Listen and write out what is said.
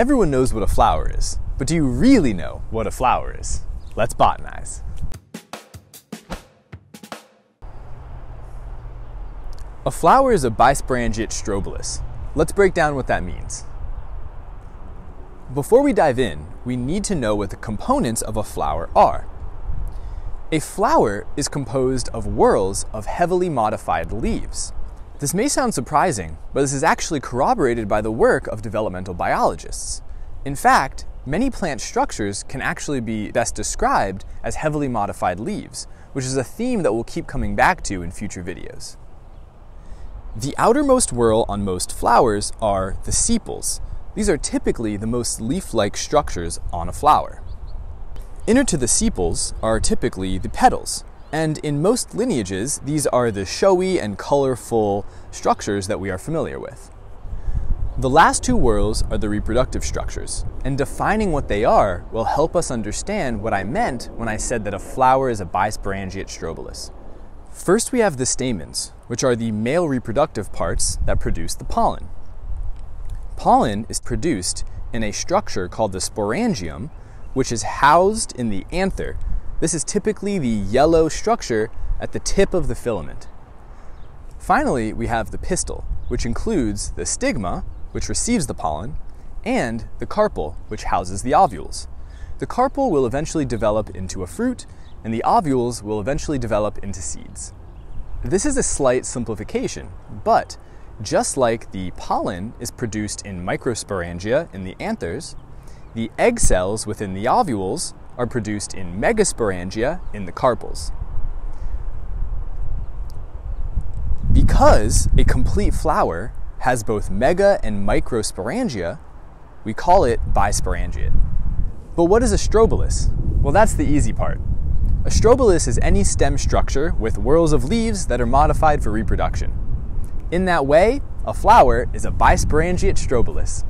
Everyone knows what a flower is, but do you really know what a flower is? Let's botanize. A flower is a bisporangiate strobilus. Let's break down what that means. Before we dive in, we need to know what the components of a flower are. A flower is composed of whorls of heavily modified leaves. This may sound surprising, but this is actually corroborated by the work of developmental biologists. In fact, many plant structures can actually be best described as heavily modified leaves, which is a theme that we'll keep coming back to in future videos. The outermost whorl on most flowers are the sepals. These are typically the most leaf-like structures on a flower. Inner to the sepals are typically the petals, and in most lineages, these are the showy and colorful structures that we are familiar with. The last two whorls are the reproductive structures, and defining what they are will help us understand what I meant when I said that a flower is a bisporangiate strobilus. First, we have the stamens, which are the male reproductive parts that produce the pollen. Pollen is produced in a structure called the sporangium, which is housed in the anther, this is typically the yellow structure at the tip of the filament. Finally, we have the pistil, which includes the stigma, which receives the pollen, and the carpel, which houses the ovules. The carpel will eventually develop into a fruit, and the ovules will eventually develop into seeds. This is a slight simplification, but just like the pollen is produced in microsporangia in the anthers, the egg cells within the ovules are produced in megasporangia in the carpels. Because a complete flower has both mega and microsporangia, we call it bisporangiate. But what is a strobilus? Well, that's the easy part. A strobilus is any stem structure with whorls of leaves that are modified for reproduction. In that way, a flower is a bisporangiate strobilus.